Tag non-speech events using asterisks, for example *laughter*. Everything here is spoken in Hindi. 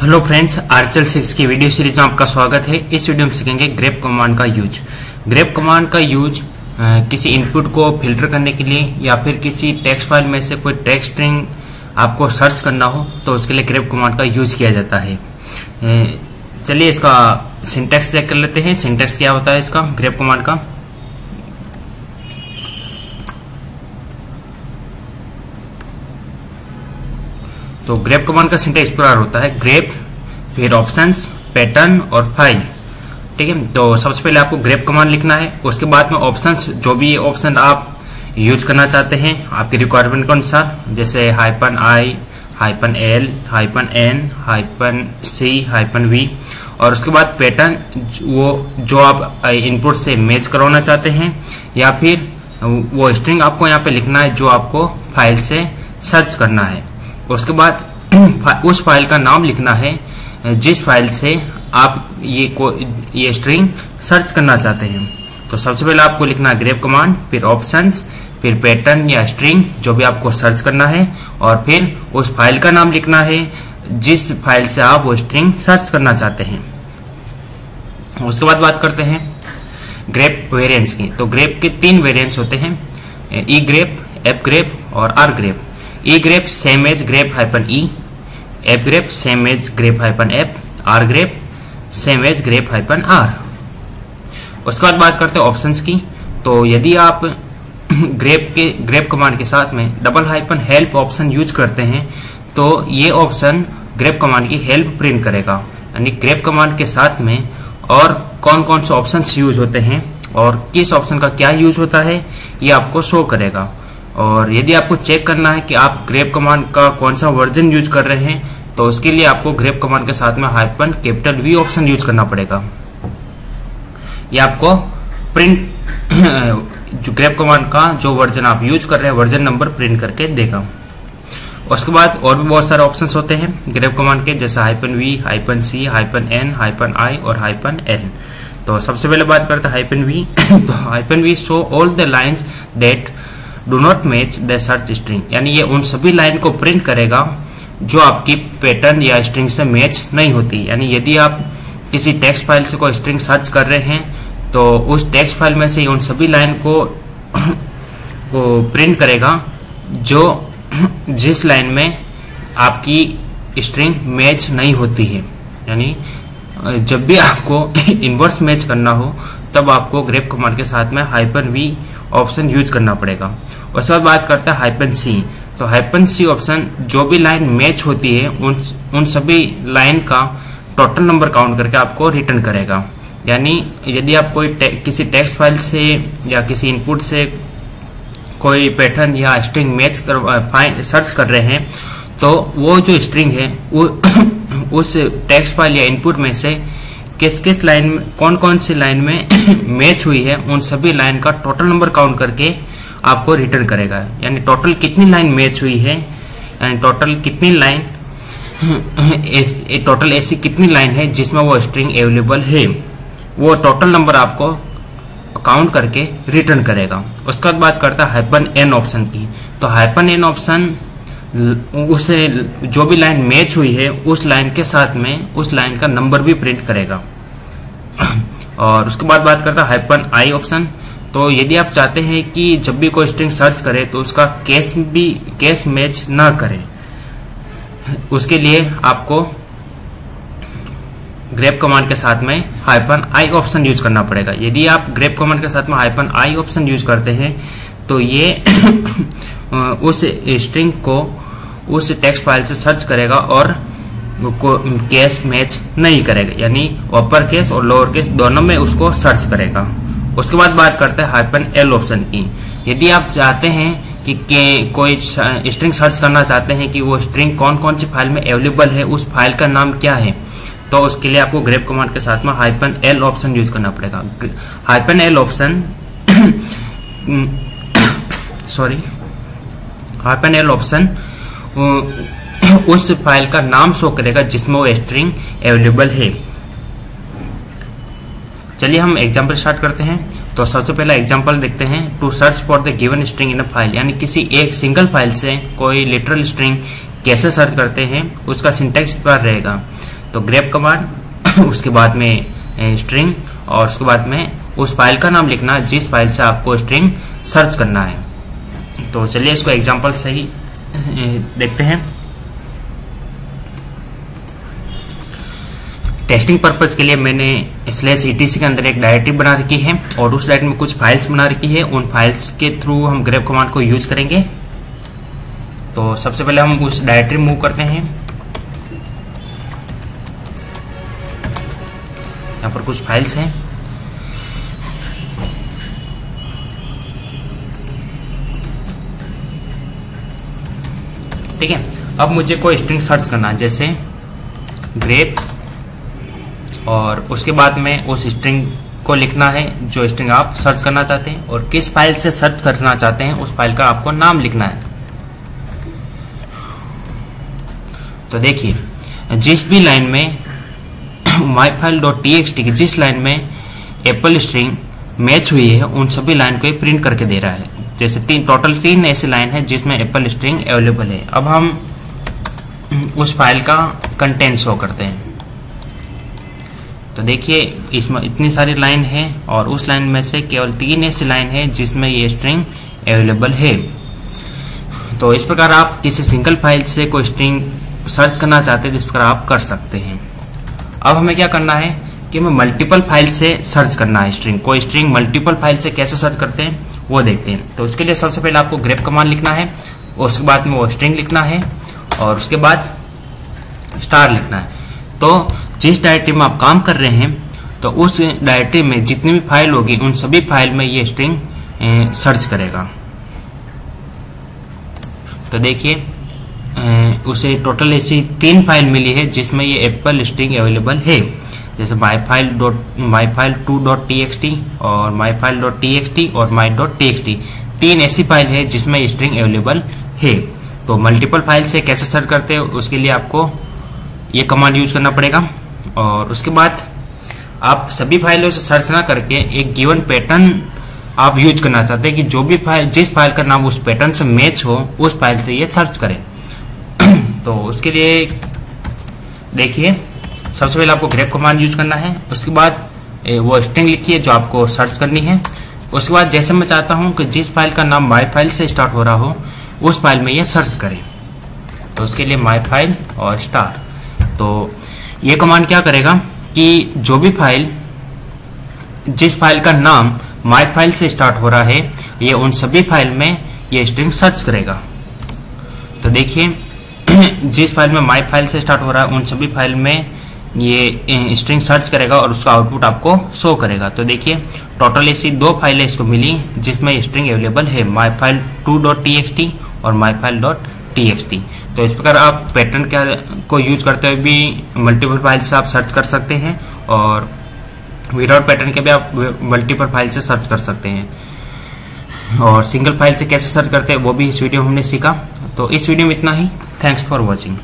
हेलो फ्रेंड्स आर्चल सिक्स की वीडियो सीरीज़ में आपका स्वागत है। इस वीडियो में सीखेंगे ग्रेप कमांड का यूज़ ग्रेप कमांड का यूज़ किसी इनपुट को फ़िल्टर करने के लिए या फिर किसी टेक्स्ट फ़ाइल में से कोई टेक्स्ट स्ट्रिंग आपको सर्च करना हो तो उसके लिए ग्रेप कमांड का यूज़ किया जाता है। चलिए इसका सिंटेक्स चेक कर लेते हैं। सिंटेक्स क्या होता है इसका? ग्रेप कमांड का तो ग्रेप कमांड का सिंटेक्स प्रकार होता है ग्रेप फिर ऑप्शंस पैटर्न और फ़ाइल ठीक है? तो सबसे पहले आपको ग्रेप कमांड लिखना है। उसके बाद में ऑप्शंस जो भी ऑप्शन आप यूज़ करना चाहते हैं, आपकी रिक्वायरमेंट के अनुसार, जैसे hyphen I hyphen L hyphen N hyphen C hyphen V और उसके बाद पैटर्न वो, जो आप इनपुट से मैच करवाना चाहते हैं, या फिर वो स्ट्रिंग आपको यहाँ पे लिखना है, जो आपको फ़ाइल से सर्च करना है। उसके बाद *clears throat* उस फ़ाइल का नाम लिखना है, जिस फ़ाइल से आप ये को, ये स्ट्रिंग सर्च करना चाहते हैं। तो सबसे पहले आपको लिखना है ग्रेप कमांड फिर ऑप्शंस फिर पैटर्न या स्ट्रिंग जो भी आपको सर्च करना है, और फिर उस फ़ाइल का नाम लिखना है, जिस फ़ाइल से आप वो स्ट्रिंग सर्च करना चाहते हैं। उसके बाद बात करते हैं ग्रेप वेरिएंट्स की। तो ग्रेप के तीन वेरिएंट्स होते हैं ई ग्रेप एप ग्रेप और rgrep egrep same as grep hyphen E fgrep same as grep hyphen F rgrep same as grep hyphen R उसके बाद बात करते हैं ऑप्शंस की। तो यदि आप *clears throat* ग्रेप के ग्रेप कमांड के साथ में double hyphen help option use करते हैं तो ये ऑप्शन ग्रेप कमांड की हेल्प प्रिंट करेगा। यानी ग्रेप कमांड के साथ में और कौन कौन से ऑप्शन यूज़ होते हैं और किस ऑप्शन का क्या यूज़ होता है, ये आपको शो करेगा। और यदि आपको चेक करना है कि आप ग्रेप कमांड का कौन सा वर्जन यूज़ कर रहे हैं तो उसके लिए आपको ग्रेप कमांड के साथ में hyphen capital V option use करना पड़ेगा। ये आपको प्रिंट *coughs* जो ग्रेप कमांड का जो वर्जन आप यूज़ कर रहे हैं वर्जन नंबर प्रिंट करके देगा। उसके बाद और भी बहुत सारे ऑप्शंस होते हैं ग्रेप कमांड के, जैसे hyphen V hyphen C hyphen N hyphen I और हाइपन एल तो सबसे पहले बात करते हैं हाइपन वी *coughs* तो hyphen V show all the lines that do not match the search string यानी ये उन सभी लाइन को प्रिंट करेगा जो आपकी पैटर्न या स्ट्रिंग से मैच नहीं होती। यानी यदि आप किसी टेक्स्ट फ़ाइल से कोई स्ट्रिंग सर्च कर रहे हैं तो उस टेक्स्ट फ़ाइल में से उन सभी लाइन को *coughs* को प्रिंट करेगा जो *coughs* जिस लाइन में आपकी स्ट्रिंग मैच नहीं होती है। यानी जब भी आपको *coughs* इनवर्स मैच करना हो, तब आपको ग्रेप कमांड के साथ में हाइपर वी ऑप्शन यूज़ करना पड़ेगा। उसके बाद बात करते हैं हाइपन सी तो हाइपन सी ऑप्शन जो भी लाइन मैच होती है उन उन सभी लाइन का टोटल नंबर काउंट करके आपको रिटर्न करेगा। यानी यदि आप कोई टे, किसी टेक्स्ट फ़ाइल से या किसी इनपुट से कोई पैटर्न या स्ट्रिंग मैच कर सर्च कर रहे हैं तो वो जो स्ट्रिंग है वो *coughs* उस टेक्स्ट फ़ाइल या इनपुट में से किस किस लाइन में कौन कौन सी लाइन में *clears throat* मैच हुई है, उन सभी लाइन का टोटल नंबर काउंट करके आपको रिटर्न करेगा। यानी टोटल कितनी लाइन मैच हुई है, यानी टोटल कितनी लाइन टोटल *clears throat* ऐसी कितनी लाइन है जिसमें वो स्ट्रिंग अवेलेबल है। वो टोटल नंबर आपको काउंट करके रिटर्न करेगा। उसके बाद करता है हाइपन एन ऑप्शन की। तो हाइपन एन ऑप्शन उसे जो भी लाइन मैच हुई है, उस लाइन के साथ में उस लाइन का नंबर भी प्रिंट करेगा। *clears throat* और उसके बाद बात करता है हाइपन आई ऑप्शन तो यदि आप चाहते हैं कि जब भी कोई स्ट्रिंग सर्च करे तो उसका केस भी केस मैच ना करे, उसके लिए आपको ग्रेप कमांड के साथ में हाइपन आई ऑप्शन यूज़ करना पड़ेगा। यदि आप ग्रेप कमांड के साथ में हाइपन आई ऑप्शन यूज़ करते हैं तो ये उस स्ट्रिंग को उस टेक्स्ट फ़ाइल से सर्च करेगा और केस मैच नहीं करेगा। यानी अपर केस और लोअर केस दोनों में उसको सर्च करेगा। उसके बाद बात करते हैं हाइपन एल ऑप्शन की। यदि आप चाहते हैं कि के, कोई स्ट्रिंग सर्च करना चाहते हैं कि वो स्ट्रिंग कौन कौन सी फ़ाइल में अवेलेबल है उस फ़ाइल का नाम क्या है तो उसके लिए आपको ग्रेप कमांड के साथ में हाइपन एल ऑप्शन यूज़ करना पड़ेगा। Hyphen L option sorry hyphen L option उस फ़ाइल का नाम शो करेगा जिसमें वो स्ट्रिंग अवेलेबल है। चलिए हम एग्ज़ाम्पल स्टार्ट करते हैं। तो सबसे पहला एग्ज़ाम्पल देखते हैं। To search for the given string in a file यानी किसी एक सिंगल फ़ाइल से कोई लिटरल स्ट्रिंग कैसे सर्च करते हैं, उसका सिंटेक्स पर रहेगा। तो ग्रेप कमांड *coughs* उसके बाद में स्ट्रिंग और उसके बाद में उस फ़ाइल का नाम लिखना जिस फ़ाइल से आपको स्ट्रिंग सर्च करना है। तो चलिए इसको एग्जांपल सही देखते हैं। टेस्टिंग पर्पज के लिए मैंने स्लेस ईटीसी के अंदर एक डायरेक्टरी बना रखी है और उस डायरेक्टरी में कुछ फाइल्स बना रखी है। उन फाइल्स के थ्रू हम ग्रेप कमांड को यूज़ करेंगे। तो सबसे पहले हम उस डायरेक्टरी मूव करते हैं। यहाँ पर कुछ फाइल्स हैं। ठीक है? अब मुझे कोई स्ट्रिंग सर्च करना है, जैसे ग्रेप और उसके बाद में उस स्ट्रिंग को लिखना है, जो स्ट्रिंग आप सर्च करना चाहते हैं और किस फ़ाइल से सर्च करना चाहते हैं, उस फ़ाइल का आपको नाम लिखना है। तो देखिए, जिस भी लाइन में my file dot T X T की जिस लाइन में एप्पल स्ट्रिंग मैच हुई है, उन सभी लाइन को प्रिंट करके दे रहा है। जैसे तीन टोटल तीन ऐसी लाइन है जिसमें एप्पल स्ट्रिंग अवेलेबल है। अब हम उस फ़ाइल का कंटेंट शो करते हैं। तो देखिए, इसमें इतनी सारी लाइन है और उस लाइन में से केवल तीन ऐसी लाइन है जिसमें ये स्ट्रिंग अवेलेबल है। तो इस प्रकार आप किसी सिंगल फ़ाइल से कोई स्ट्रिंग सर्च करना चाहते हैं तो इस प्रकार आप कर सकते हैं। अब हमें क्या करना है कि हमें मल्टीपल फ़ाइल से सर्च करना है स्ट्रिंग कोई स्ट्रिंग मल्टीपल फ़ाइल से कैसे सर्च करते हैं? वो देखते हैं। तो उसके लिए सबसे पहले आपको ग्रेप कमांड लिखना है, उसके बाद में वो स्ट्रिंग लिखना है, और उसके बाद स्टार लिखना है। तो जिस डायरेक्टरी में आप काम कर रहे हैं तो उस डायरेक्टरी में जितनी भी फ़ाइल होगी, उन सभी फ़ाइल में ये स्ट्रिंग सर्च करेगा। तो देखिए उसे टोटल ऐसी तीन फ़ाइल मिली है जिसमें ये एप्पल स्ट्रिंग अवेलेबल है। जैसे my file dot my file two dot T X T और my file dot T X T और my dot T X T तीन ऐसी फ़ाइल है जिसमें स्ट्रिंग अवेलेबल है। तो मल्टीपल फ़ाइल से कैसे सर्च करते हैं, उसके लिए आपको ये कमांड यूज़ करना पड़ेगा। और उसके बाद आप सभी फाइलों से सर्च ना करके एक गिवन पैटर्न आप यूज़ करना चाहते हैं कि जो भी फ़ाइल जिस फ़ाइल का नाम उस पैटर्न से मैच हो, उस फ़ाइल से ये सर्च करें। *clears throat* तो उसके लिए देखिए सबसे पहले आपको ग्रेप कमांड यूज़ करना है। उसके बाद वो स्ट्रिंग लिखिए जो आपको सर्च करनी है। उसके बाद, जैसे मैं चाहता हूँ कि जिस फ़ाइल का नाम माई फ़ाइल से स्टार्ट हो रहा हो, उस फ़ाइल में ये सर्च करें। तो उसके लिए माई फ़ाइल और स्टार तो ये कमांड क्या करेगा कि जो भी फ़ाइल जिस फ़ाइल का नाम माई फ़ाइल से स्टार्ट हो रहा है, ये उन सभी फ़ाइल में ये स्ट्रिंग सर्च करेगा। तो देखिए, *clears throat* जिस फ़ाइल में माई फ़ाइल से स्टार्ट हो रहा है, उन सभी फ़ाइल में ये स्ट्रिंग सर्च करेगा और उसका आउटपुट आपको शो करेगा। तो देखिए टोटल ऐसी दो फाइलें इसको मिली, जिसमें स्ट्रिंग अवेलेबल है my file two dot T X T और my file dot T X T तो इस प्रकार आप पैटर्न को यूज़ करते हुए भी मल्टीपल फ़ाइल से आप सर्च कर सकते हैं और विदाउट पैटर्न के भी आप मल्टीपल फ़ाइल से सर्च कर सकते हैं। और सिंगल फ़ाइल से कैसे सर्च करते हैं, वो भी इस वीडियो में हमने सीखा। तो इस वीडियो में इतना ही। Thanks for watching